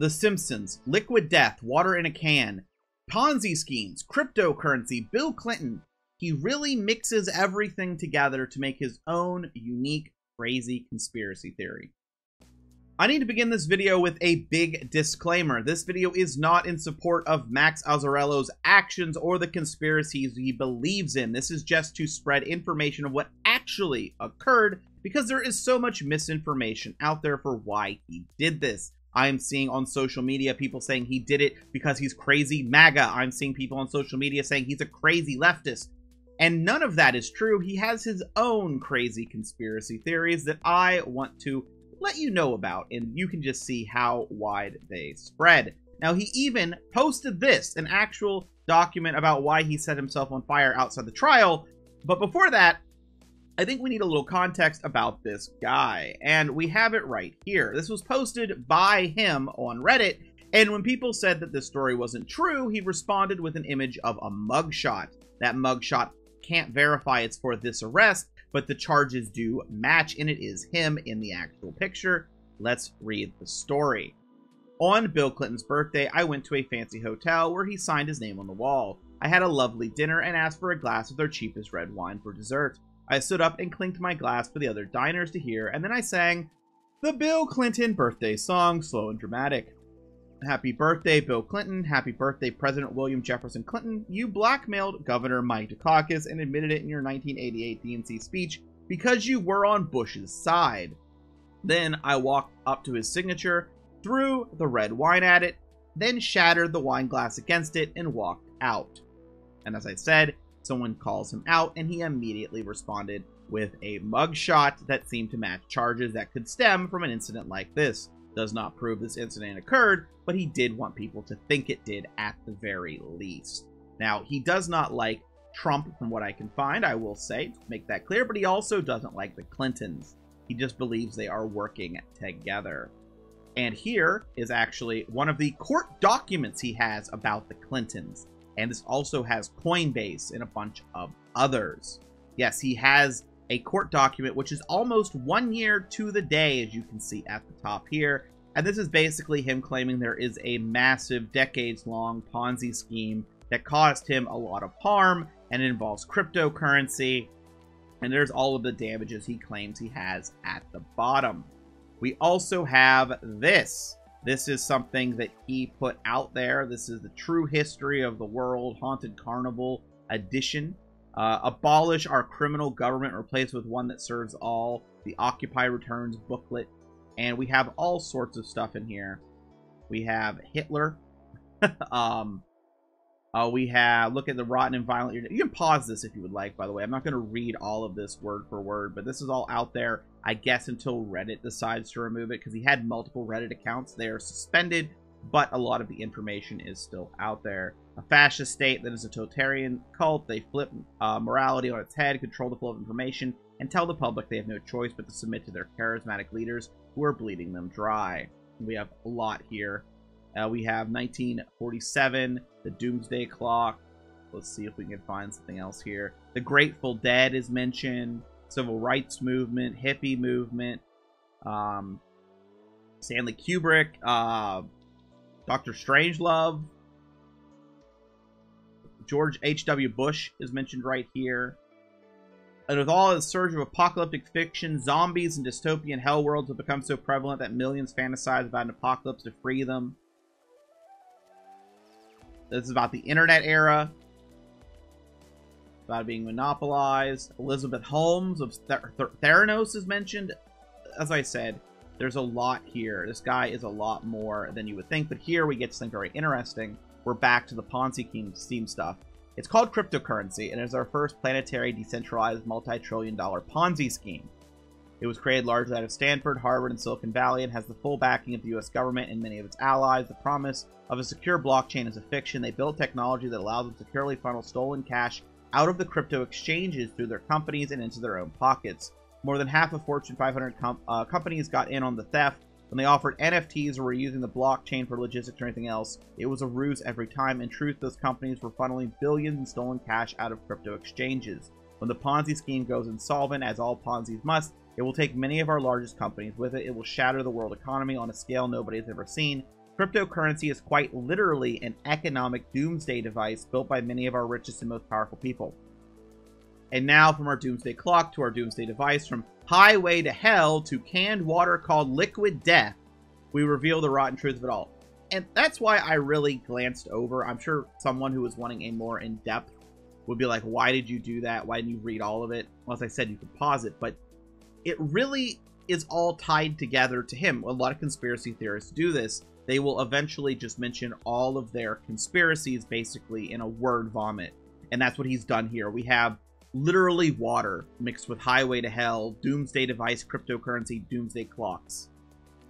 The Simpsons, Liquid Death, Water in a Can, Ponzi schemes, cryptocurrency, Bill Clinton. He really mixes everything together to make his own unique, crazy conspiracy theory. I need to begin this video with a big disclaimer. This video is not in support of Max Azzarello's actions or the conspiracies he believes in. This is just to spread information of what actually occurred because there is so much misinformation out there for why he did this. I'm seeing on social media people saying he did it because he's crazy MAGA. I'm seeing people on social media saying he's a crazy leftist. And none of that is true. He has his own crazy conspiracy theories that I want to let you know about, and you can just see how wide they spread. Now, he even posted this, an actual document about why he set himself on fire outside the trial. But before that, I think we need a little context about this guy, and we have it right here. This was posted by him on Reddit, and when people said that this story wasn't true, he responded with an image of a mugshot. That mugshot can't verify it's for this arrest, but the charges do match, and it is him in the actual picture. Let's read the story. On Bill Clinton's birthday, I went to a fancy hotel where he signed his name on the wall. I had a lovely dinner and asked for a glass of their cheapest red wine for dessert. I stood up and clinked my glass for the other diners to hear, and then I sang the Bill Clinton birthday song, slow and dramatic. Happy birthday, Bill Clinton. Happy birthday, President William Jefferson Clinton. You blackmailed Governor Mike Dukakis and admitted it in your 1988 DNC speech because you were on Bush's side. Then I walked up to his signature, threw the red wine at it, then shattered the wine glass against it and walked out. And as I said, someone calls him out and he immediately responded with a mugshot that seemed to match charges that could stem from an incident like this does not prove this incident occurred, but he did want people to think it did at the very least. Now, he does not like Trump, from what I can find, I will say, make that clear, but he also doesn't like the Clintons. He just believes they are working together. And here is actually one of the court documents he has about the Clintons. And this also has Coinbase and a bunch of others. Yes, he has a court document, which is almost one year to the day, as you can see at the top here. And this is basically him claiming there is a massive, decades long Ponzi scheme that caused him a lot of harm and it involves cryptocurrency. And there's all of the damages he claims he has at the bottom. We also have this. This is something that he put out there. This is the true history of the world haunted carnival edition. Uh, abolish our criminal government, replace with one that serves all. The Occupy Returns booklet. And we have all sorts of stuff in here. We have Hitler. um, uh, we have, look at the rotten and violent. You can pause this if you would like, by the way. I'm not going to read all of this word for word, but this is all out there, I guess, until Reddit decides to remove it, because he had multiple Reddit accounts. They are suspended, but a lot of the information is still out there a fascist state that is a totalitarian cult. They flip uh, morality on its head, control the flow of information, and tell the public they have no choice but to submit to their charismatic leaders who are bleeding them dry. We have a lot here. Uh, we have 1947, the Doomsday Clock. Let's see if we can find something else here. The Grateful Dead is mentioned. Civil rights movement, hippie movement, um, Stanley Kubrick, uh, Doctor Strangelove, George H.W. Bush is mentioned right here. And with all the surge of apocalyptic fiction, zombies and dystopian hell worlds have become so prevalent that millions fantasize about an apocalypse to free them. This is about the internet era. About being monopolized. Elizabeth Holmes of Ther Ther Theranos is mentioned. As I said, there's a lot here. This guy is a lot more than you would think. But here we get something very interesting we're back to the Ponzi scheme stuff. It's called cryptocurrency, and is our first planetary decentralized multi-trillion dollar Ponzi scheme. It was created largely out of Stanford, Harvard, and Silicon Valley, and has the full backing of the U.S. government and many of its allies. The promise of a secure blockchain is a fiction. They built technology that allows them to securely funnel stolen cash out of the crypto exchanges through their companies and into their own pockets. More than half of Fortune 500 com uh, companies got in on the theft, when they offered NFTs or were using the blockchain for logistics or anything else, it was a ruse every time. In truth, those companies were funneling billions in stolen cash out of crypto exchanges. When the Ponzi scheme goes insolvent, as all Ponzi's must, it will take many of our largest companies with it. It will shatter the world economy on a scale nobody has ever seen. Cryptocurrency is quite literally an economic doomsday device built by many of our richest and most powerful people. And now, from our doomsday clock to our doomsday device, from highway to hell to canned water called liquid death, we reveal the rotten truth of it all. And that's why I really glanced over. I'm sure someone who was wanting a more in depth would be like, why did you do that? Why didn't you read all of it? Well, as I said, you could pause it, but it really is all tied together to him. A lot of conspiracy theorists do this. They will eventually just mention all of their conspiracies basically in a word vomit. And that's what he's done here. We have literally water mixed with highway to hell, doomsday device, cryptocurrency, doomsday clocks.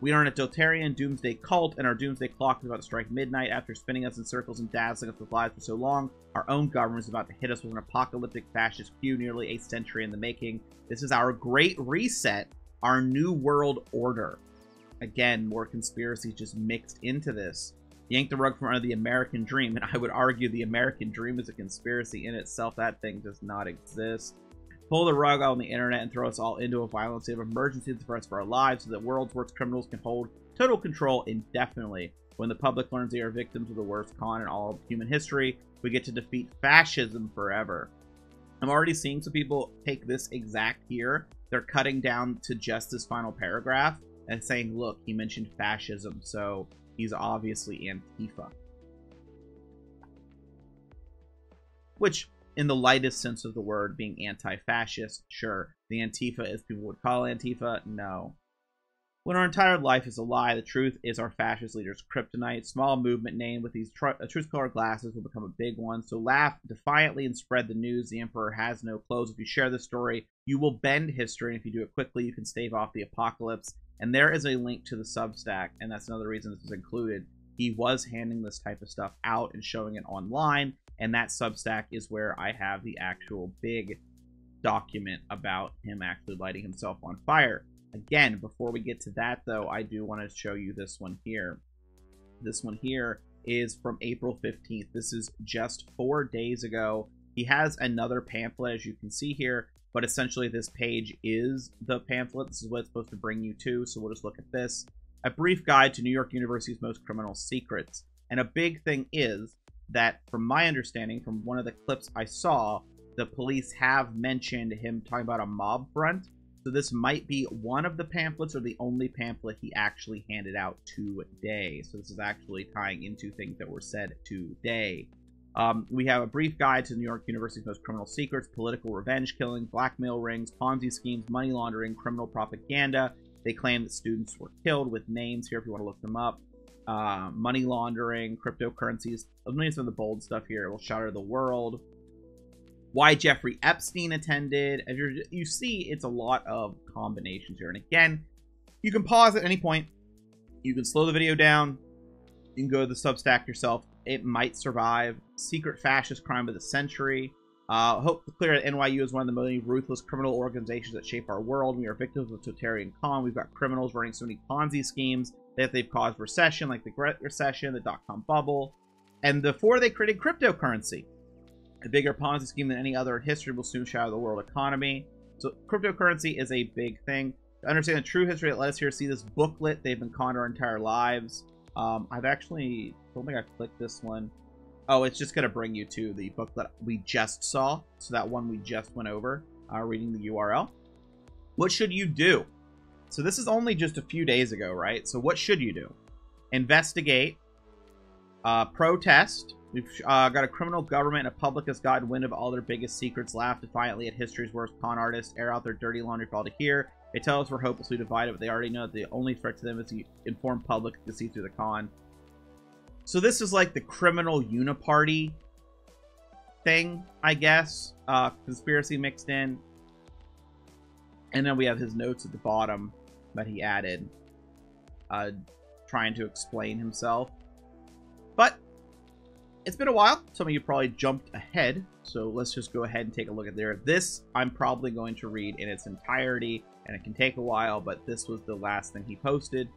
We are in a Dotarian doomsday cult, and our doomsday clock is about to strike midnight. After spinning us in circles and dazzling us with lies for so long, our own government is about to hit us with an apocalyptic fascist coup nearly a century in the making. This is our great reset, our new world order. Again, more conspiracies just mixed into this. Yank the rug from under the American dream, and I would argue the American dream is a conspiracy in itself. That thing does not exist pull the rug out on the internet and throw us all into a violent state of emergency to rest for our lives so that world's worst criminals can hold total control indefinitely. When the public learns they are victims of the worst con in all of human history, we get to defeat fascism forever. I'm already seeing some people take this exact here. They're cutting down to just this final paragraph and saying, look, he mentioned fascism, so he's obviously Antifa. Which in the lightest sense of the word, being anti-fascist, sure. The Antifa, as people would call Antifa, no. When our entire life is a lie, the truth is our fascist leader's kryptonite. Small movement name with these tr- uh, truth-colored glasses will become a big one. So laugh defiantly and spread the news. The emperor has no clothes. If you share the story, you will bend history, and if you do it quickly, you can stave off the apocalypse. And there is a link to the Substack, and that's another reason this is included. He was handing this type of stuff out and showing it online, and that Substack is where I have the actual big document about him actually lighting himself on fire. Again, before we get to that, though, I do want to show you this one here. This one here is from April 15th. This is just four days ago. He has another pamphlet, as you can see here, but essentially this page is the pamphlet. This is what it's supposed to bring you to, so we'll just look at this. A brief guide to New York University's most criminal secrets. And a big thing is that, from my understanding, from one of the clips I saw, the police have mentioned him talking about a mob front. So this might be one of the pamphlets or the only pamphlet he actually handed out today. So this is actually tying into things that were said today. Um, we have a brief guide to New York University's most criminal secrets, political revenge killing, blackmail rings, Ponzi schemes, money laundering, criminal propaganda. They claim that students were killed with names here if you want to look them up uh, money laundering, cryptocurrencies. I'm doing some of the bold stuff here. It will shatter the world. Why Jeffrey Epstein attended. As you you see, it's a lot of combinations here. And again, you can pause at any point. You can slow the video down. You can go to the Substack yourself. It might survive. Secret fascist crime of the century. Uh, hope to clear that NYU is one of the many ruthless criminal organizations that shape our world. We are victims of totalitarian con. We've got criminals running so many Ponzi schemes that they've caused recession, like the Great Recession, the dot com bubble. And before they created cryptocurrency, a bigger Ponzi scheme than any other in history will soon shatter the world economy. So cryptocurrency is a big thing. To understand the true history, that let us here see this booklet. They've been conned our entire lives. Um, I've actually, don't think I clicked this one. Oh, it's just going to bring you to the book that we just saw. So that one we just went over, uh, reading the URL. What should you do? So this is only just a few days ago, right? So what should you do? Investigate, uh, protest. We've uh, got a criminal government and a public has gotten wind of all their biggest secrets, laugh defiantly at history's worst con artists, air out their dirty laundry for all to hear. They tell us we're hopelessly divided, but they already know that the only threat to them is the informed public to see through the con. So this is like the criminal uniparty thing, I guess. Uh, conspiracy mixed in. And then we have his notes at the bottom that he added, uh, trying to explain himself. But it's been a while. Some of you probably jumped ahead, so let's just go ahead and take a look at there. This I'm probably going to read in its entirety, and it can take a while, but this was the last thing he posted.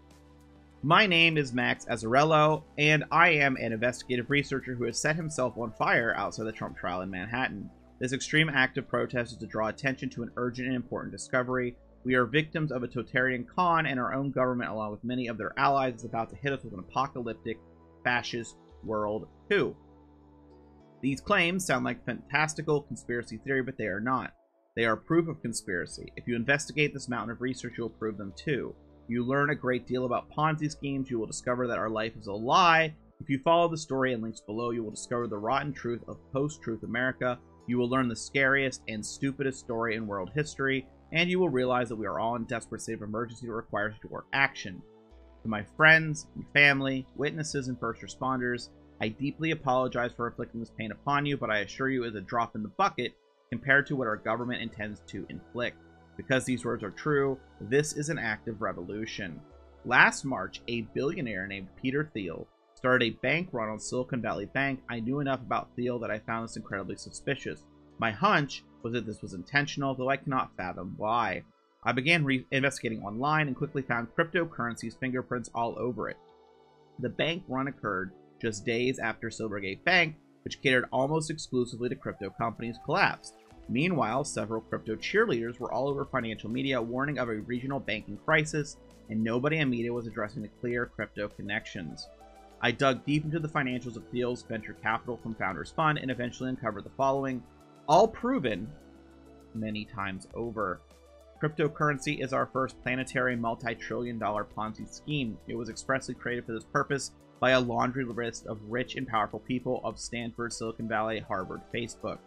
My name is Max Azzarello, and I am an investigative researcher who has set himself on fire outside the Trump trial in Manhattan. This extreme act of protest is to draw attention to an urgent and important discovery We are victims of a totalitarian con, and our own government, along with many of their allies, is about to hit us with an apocalyptic fascist world coup. These claims sound like fantastical conspiracy theory, but they are not. They are proof of conspiracy. If you investigate this mountain of research, you will prove them too. You learn a great deal about Ponzi schemes, you will discover that our life is a lie. If you follow the story and links below, you will discover the rotten truth of post truth America. You will learn the scariest and stupidest story in world history, and you will realize that we are all in desperate state of emergency that requires your action. To my friends and family, witnesses, and first responders, I deeply apologize for inflicting this pain upon you, but I assure you it is a drop in the bucket compared to what our government intends to inflict. Because these words are true, this is an act of revolution. Last March, a billionaire named Peter Thiel started a bank run on Silicon Valley Bank. I knew enough about Thiel that I found this incredibly suspicious. My hunch was that this was intentional, though I cannot fathom why. I began re- investigating online and quickly found cryptocurrency's fingerprints all over it. The bank run occurred just days after Silvergate Bank, which catered almost exclusively to crypto companies, collapsed. Meanwhile, several crypto cheerleaders were all over financial media warning of a regional banking crisis, and nobody in media was addressing the clear crypto connections. I dug deep into the financials of Thiel's venture capital from Founders Fund and eventually uncovered the following, all proven many times over. Cryptocurrency is our first planetary multi trillion dollar Ponzi scheme. It was expressly created for this purpose by a laundry list of rich and powerful people of Stanford, Silicon Valley, Harvard, Facebook.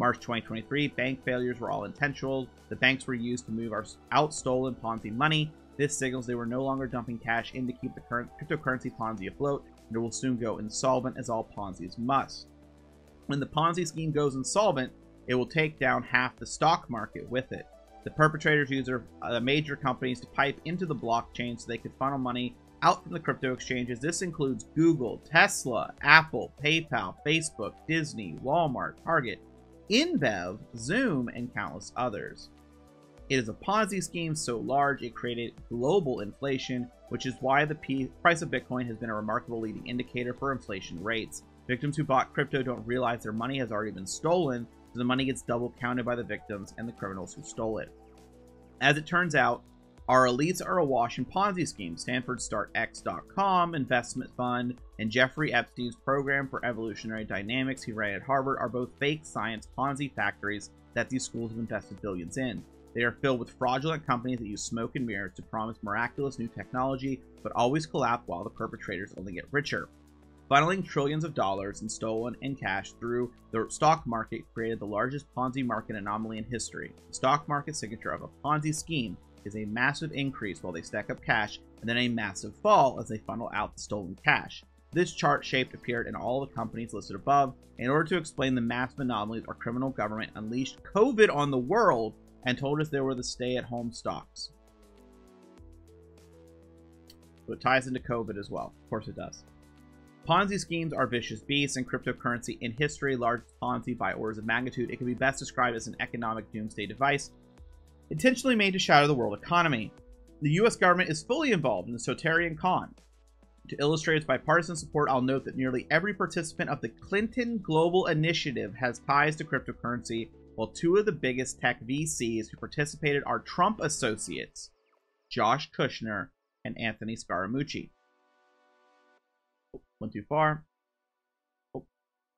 March 2023, bank failures were all intentional. The banks were used to move our out stolen Ponzi money. This signals they were no longer dumping cash in to keep the current cryptocurrency Ponzi afloat, and it will soon go insolvent as all Ponzi's must. When the Ponzi scheme goes insolvent, it will take down half the stock market with it. The perpetrators use uh, major companies to pipe into the blockchain so they could funnel money out from the crypto exchanges. This includes Google, Tesla, Apple, PayPal, Facebook, Disney, Walmart, Target, InBev, Zoom, and countless others. It is a Ponzi scheme so large it created global inflation, which is why the price of Bitcoin has been a remarkable leading indicator for inflation rates. Victims who bought crypto don't realize their money has already been stolen, so the money gets double counted by the victims and the criminals who stole it. As it turns out, our elites are awash in Ponzi schemes. Stanford StartX.com investment fund and Jeffrey Epstein's program for evolutionary dynamics he ran at Harvard are both fake science Ponzi factories that these schools have invested billions in. They are filled with fraudulent companies that use smoke and mirrors to promise miraculous new technology, but always collapse while the perpetrators only get richer. Funneling trillions of dollars in stolen and cash through the stock market created the largest Ponzi market anomaly in history. The stock market signature of a Ponzi scheme is a massive increase while they stack up cash, and then a massive fall as they funnel out the stolen cash. This chart shape appeared in all the companies listed above. In order to explain the massive anomalies, our criminal government unleashed COVID on the world and told us there were the stay at home stocks. So it ties into COVID as well. Of course it does. Ponzi schemes are vicious beasts, and cryptocurrency in history, large Ponzi by orders of magnitude. It can be best described as an economic doomsday device, intentionally made to shatter the world economy. The U.S. government is fully involved in the Totarian con. To illustrate its bipartisan support, I'll note that nearly every participant of the Clinton Global Initiative has ties to cryptocurrency, while two of the biggest tech VCs who participated are Trump associates, Josh Kushner and Anthony Scaramucci. Went too far.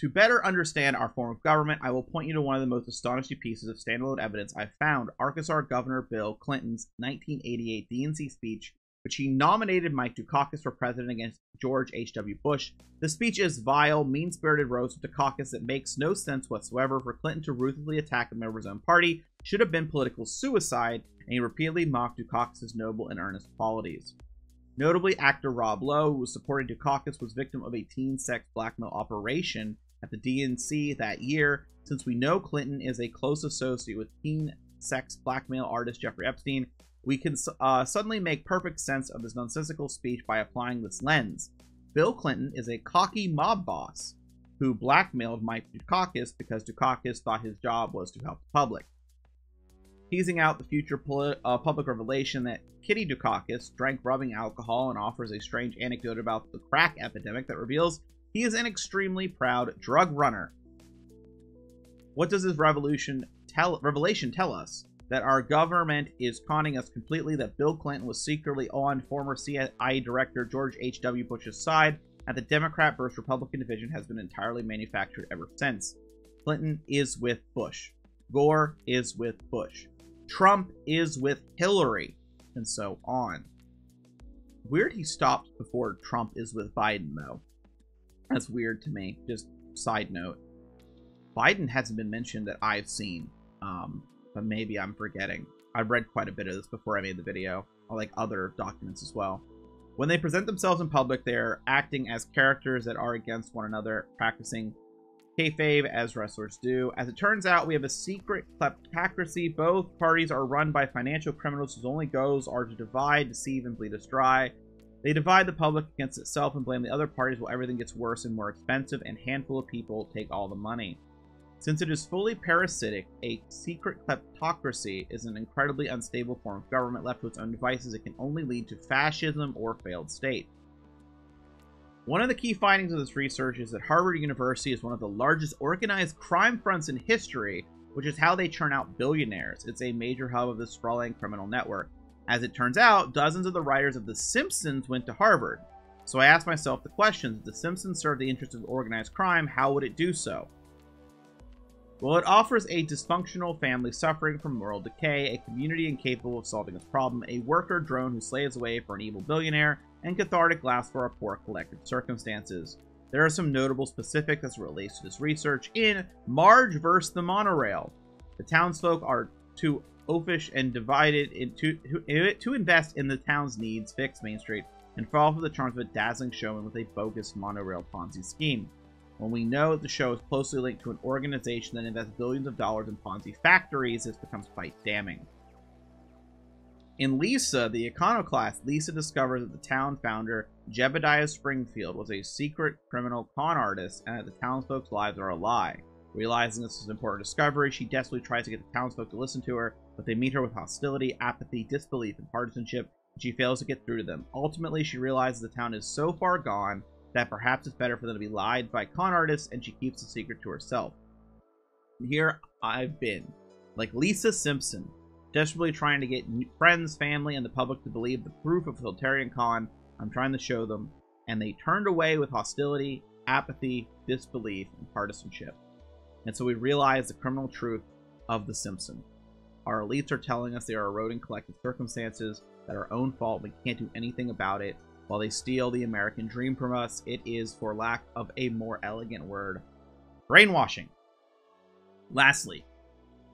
To better understand our form of government, I will point you to one of the most astonishing pieces of standalone evidence I've found Arkansas Governor Bill Clinton's 1988 DNC speech, which he nominated Mike Dukakis for president against George H.W. Bush. The speech is vile, mean spirited roast of Dukakis that makes no sense whatsoever. For Clinton to ruthlessly attack a member of his own party should have been political suicide, and he repeatedly mocked Dukakis' noble and earnest qualities. Notably, actor Rob Lowe, who was supporting Dukakis, was victim of a teen sex blackmail operation at the DNC that year. Since we know Clinton is a close associate with teen sex blackmail artist Jeffrey Epstein, we can uh, suddenly make perfect sense of his nonsensical speech by applying this lens. Bill Clinton is a cocky mob boss who blackmailed Mike Dukakis because Dukakis thought his job was to help the public teasing out the future uh, public revelation that Kitty Dukakis drank rubbing alcohol and offers a strange anecdote about the crack epidemic that reveals he is an extremely proud drug runner. What does this revolution tell revelation tell us? that our government is conning us completely, that Bill Clinton was secretly on former CIA Director George H.W. Bush's side, and the Democrat versus Republican division has been entirely manufactured ever since. Clinton is with Bush. Gore is with Bush. Trump is with Hillary, and so on. Weird he stopped before Trump is with Biden, though. That's weird to me. Just side note. Biden hasn't been mentioned that I've seen, um, but maybe I'm forgetting. I've read quite a bit of this before I made the video, like other documents as well. When they present themselves in public, they're acting as characters that are against one another, practicing kayfabe as wrestlers do. As it turns out, we have a secret kleptocracy. Both parties are run by financial criminals whose only goals are to divide, deceive, and bleed us dry. They divide the public against itself and blame the other parties while everything gets worse and more expensive, and handful of people take all the money. Since it is fully parasitic, a secret kleptocracy is an incredibly unstable form of government left to its own devices. It can only lead to fascism or failed state. One of the key findings of this research is that Harvard University is one of the largest organized crime fronts in history, which is how they churn out billionaires. It's a major hub of the sprawling criminal network. As it turns out, dozens of the writers of The Simpsons went to Harvard. So I asked myself the question, if The Simpsons serve the interests of organized crime, how would it do so? Well, it offers a dysfunctional family suffering from moral decay, a community incapable of solving its problem, a worker drone who slaves away for an evil billionaire, and cathartic laughs for our poor collective circumstances. There are some notable specifics as relates to this research in Marge vs. the Monorail. The townsfolk are too oafish and divided into to invest in the town's needs, fix Main Street, and fall for the charms of a dazzling showman with a bogus monorail Ponzi scheme when we know the show is closely linked to an organization that invests billions of dollars in Ponzi factories, this becomes quite damning. In Lisa, the iconoclast, Lisa discovers that the town founder, Jebediah Springfield, was a secret criminal con artist and that the townsfolk's lives are a lie. Realizing this is an important discovery, she desperately tries to get the townsfolk to listen to her, but they meet her with hostility, apathy, disbelief, and partisanship, and she fails to get through to them. Ultimately, she realizes the town is so far gone that perhaps it's better for them to be lied by con artists and she keeps the secret to herself. here I've been, like Lisa Simpson, desperately trying to get friends, family, and the public to believe the proof of totalitarian con I'm trying to show them, and they turned away with hostility, apathy, disbelief, and partisanship. And so we realize the criminal truth of The Simpson. Our elites are telling us they are eroding collective circumstances, that are our own fault, we can't do anything about it, while they steal the American dream from us, it is, for lack of a more elegant word, brainwashing. Lastly,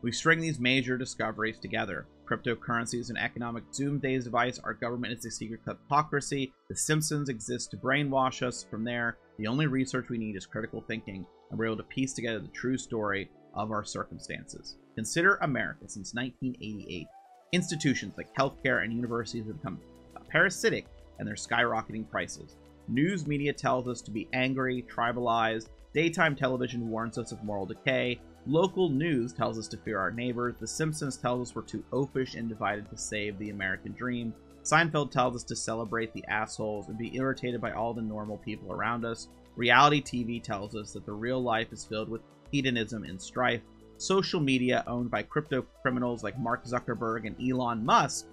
we string these major discoveries together. Cryptocurrency is an economic doomsday device. Our government is a secret kleptocracy. The Simpsons exist to brainwash us. From there, the only research we need is critical thinking, and we're able to piece together the true story of our circumstances. Consider America since 1988. Institutions like healthcare and universities have become parasitic and their skyrocketing prices. News media tells us to be angry, tribalized. Daytime television warns us of moral decay. Local news tells us to fear our neighbors. The Simpsons tells us we're too oafish and divided to save the American dream. Seinfeld tells us to celebrate the assholes and be irritated by all the normal people around us. Reality TV tells us that the real life is filled with hedonism and strife. Social media, owned by crypto criminals like Mark Zuckerberg and Elon Musk,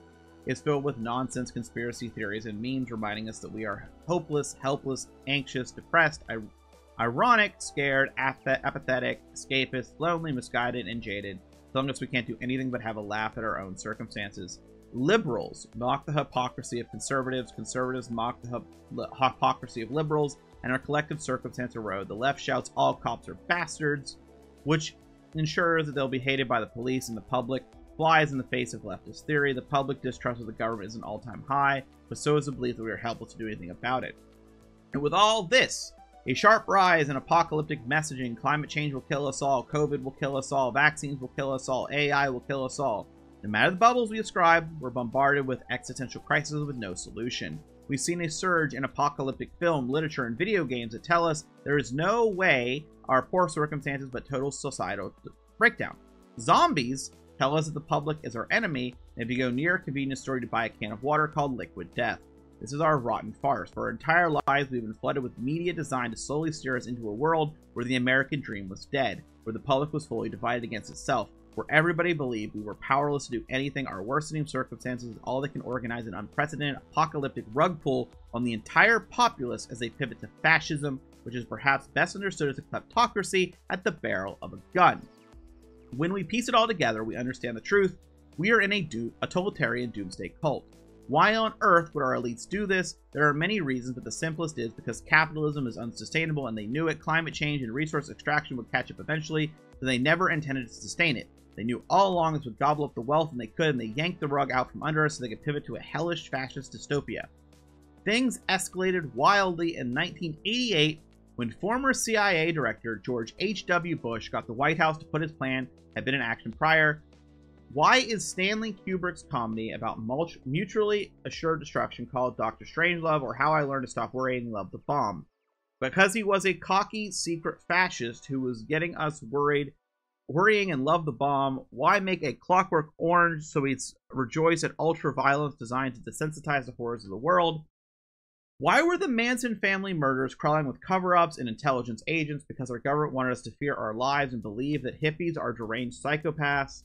is filled with nonsense conspiracy theories and memes reminding us that we are hopeless, helpless, anxious, depressed, ironic, scared, ap- apathetic, escapist, lonely, misguided, and jaded, long as we can't do anything but have a laugh at our own circumstances. Liberals mock the hypocrisy of conservatives, conservatives mock the hypocrisy of liberals, and our collective circumstance erode. The left shouts all cops are bastards, which ensures that they'll be hated by the police and the public flies in the face of leftist theory. The public distrust of the government is an all-time high, but so is the belief that we are helpless to do anything about it. And with all this, a sharp rise in apocalyptic messaging, climate change will kill us all, COVID will kill us all, vaccines will kill us all, AI will kill us all. No matter the bubbles we ascribe, we're bombarded with existential crises with no solution. We've seen a surge in apocalyptic film, literature, and video games that tell us there is no way our poor circumstances but total societal breakdown. Zombies tell us that the public is our enemy, and if you go near a convenience store to buy a can of water called liquid death. This is our rotten farce. For our entire lives, we've been flooded with media designed to slowly steer us into a world where the American dream was dead, where the public was fully divided against itself. Where everybody believed we were powerless to do anything, our worsening circumstances, all that can organize an unprecedented apocalyptic rug pull on the entire populace as they pivot to fascism, which is perhaps best understood as a kleptocracy at the barrel of a gun. When we piece it all together, we understand the truth. We are in a, do- a totalitarian doomsday cult. Why on earth would our elites do this? There are many reasons, but the simplest is because capitalism is unsustainable and they knew it. Climate change and resource extraction would catch up eventually, so they never intended to sustain it. They knew all along this would gobble up the wealth and they could, and they yanked the rug out from under us so they could pivot to a hellish fascist dystopia. Things escalated wildly in 1988 when former CIA Director George H.W. Bush got the White House to put his plan had been in action prior, why is Stanley Kubrick's comedy about mutually assured destruction called Doctor Strangelove or How I Learned to Stop Worrying Love the Bomb? Because he was a cocky secret fascist who was getting us worried, worrying and love the bomb. Why make a clockwork orange so we rejoice at ultra violence designed to desensitize the horrors of the world? Why were the Manson family murders crawling with cover ups and intelligence agents? Because our government wanted us to fear our lives and believe that hippies are deranged psychopaths.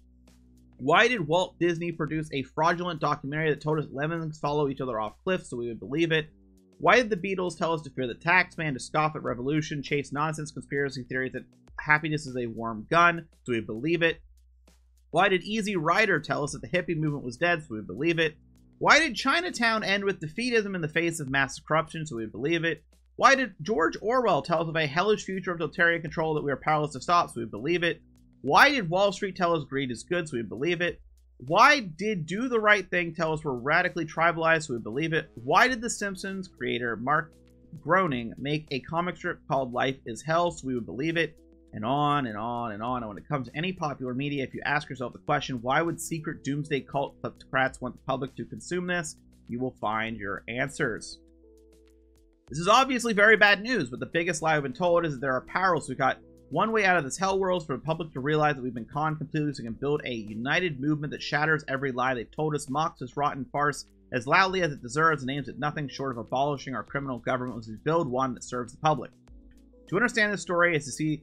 Why did Walt Disney produce a fraudulent documentary that told us lemons follow each other off cliffs so we would believe it? Why did the Beatles tell us to fear the taxman, to scoff at revolution, chase nonsense conspiracy theories that happiness is a warm gun Do we believe it? Why did Easy Rider tell us that the hippie movement was dead so we believe it? Why did Chinatown end with defeatism in the face of mass corruption so we believe it? Why did George Orwell tell us of a hellish future of totalitarian control that we are powerless to stop so we believe it? Why did Wall Street tell us greed is good so we believe it? Why did Do the Right Thing tell us we're radically tribalized so we believe it? Why did The Simpsons creator Mark Groening make a comic strip called Life is Hell so we would believe it? And on and on and on. And when it comes to any popular media, if you ask yourself the question, why would secret doomsday cult kleptocrats want the public to consume this? You will find your answers. This is obviously very bad news, but the biggest lie I've been told is that there are powers who got one way out of this hell world is for the public to realize that we've been conned completely so we can build a united movement that shatters every lie they've told us, mocks this rotten farce as loudly as it deserves, and aims at nothing short of abolishing our criminal government as we build one that serves the public. To understand this story is to see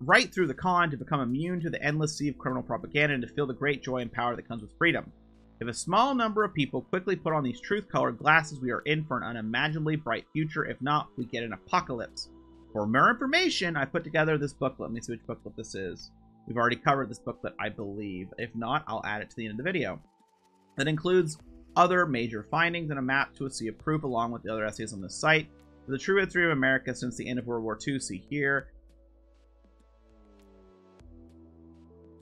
right through the con, to become immune to the endless sea of criminal propaganda, and to feel the great joy and power that comes with freedom. If a small number of people quickly put on these truth-colored glasses, we are in for an unimaginably bright future. If not, we get an apocalypse. For more information, I put together this booklet. Let me see which booklet this is. We've already covered this booklet, I believe. If not, I'll add it to the end of the video. That includes other major findings and a map to a sea of proof along with the other essays on this site. The true history of America since the end of World War II, see here.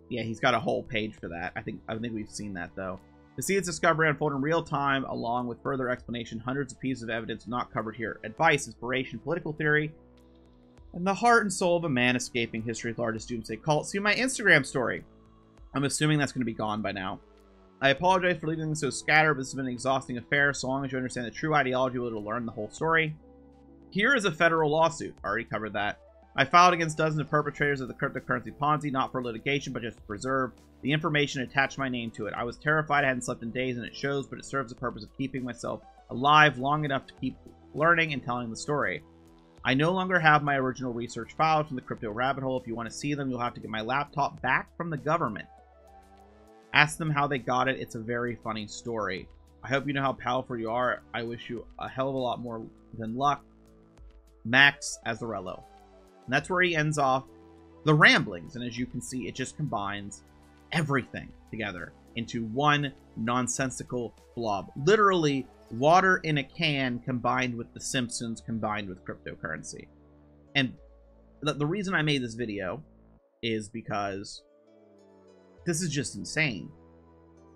Yeah, he's got a whole page for that. I think I think we've seen that though. To see its discovery unfold in real time, along with further explanation, hundreds of pieces of evidence not covered here. Advice, inspiration, political theory, and the heart and soul of a man escaping history's largest doomsday cult. See my Instagram story. I'm assuming that's going to be gone by now. I apologize for leaving things so scattered, but this has been an exhausting affair. So long as you understand the true ideology, you'll to learn the whole story. Here is a federal lawsuit. I already covered that. I filed against dozens of perpetrators of the cryptocurrency Ponzi, not for litigation, but just to preserve the information attached my name to it. I was terrified I hadn't slept in days, and it shows, but it serves the purpose of keeping myself alive long enough to keep learning and telling the story. I no longer have my original research files from the crypto rabbit hole. If you want to see them, you'll have to get my laptop back from the government. Ask them how they got it. It's a very funny story. I hope you know how powerful you are. I wish you a hell of a lot more than luck. Max Azzarello. And that's where he ends off the ramblings. And as you can see, it just combines everything together into one nonsensical blob. Literally water in a can combined with The Simpsons combined with cryptocurrency. And the, the reason I made this video is because this is just insane.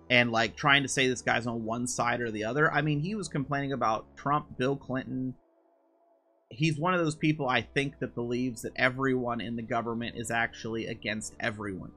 And like trying to say this guy's on one side or the other. I mean, he was complaining about Trump, Bill Clinton. He's one of those people I think that believes that everyone in the government is actually against everyone.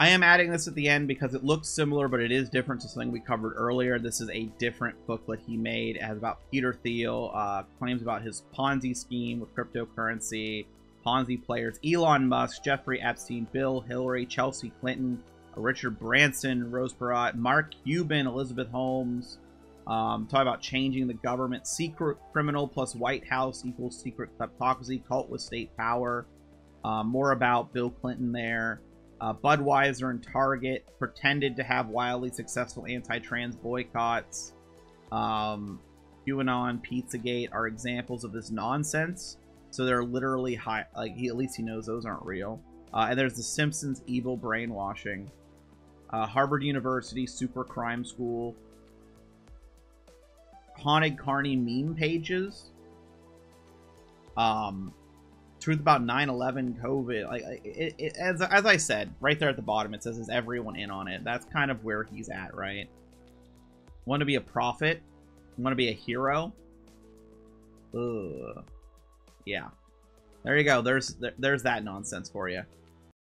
I am adding this at the end because it looks similar, but it is different to something we covered earlier. This is a different booklet he made. It has about Peter Thiel, uh, claims about his Ponzi scheme with cryptocurrency, Ponzi players, Elon Musk, Jeffrey Epstein, Bill, Hillary, Chelsea Clinton, uh, Richard Branson, Ross Perot, Mark Cuban, Elizabeth Holmes. Um, talk about changing the government. Secret criminal plus White House equals secret kleptocracy. Cult with state power. Uh, more about Bill Clinton there Uh, Budweiser and Target pretended to have wildly successful anti-trans boycotts. Um, QAnon, Pizzagate are examples of this nonsense. So they're literally high. Like he, at least he knows those aren't real. Uh, and there's the Simpsons evil brainwashing. Uh, Harvard University super crime school. Haunted Carney meme pages. Um, truth about 9-11 covid like it, it, as, as i said right there at the bottom it says is everyone in on it? That's kind of where he's at right? Want to be a prophet? Want to be a hero? Ugh. yeah. There you go. There's there, there's that nonsense for you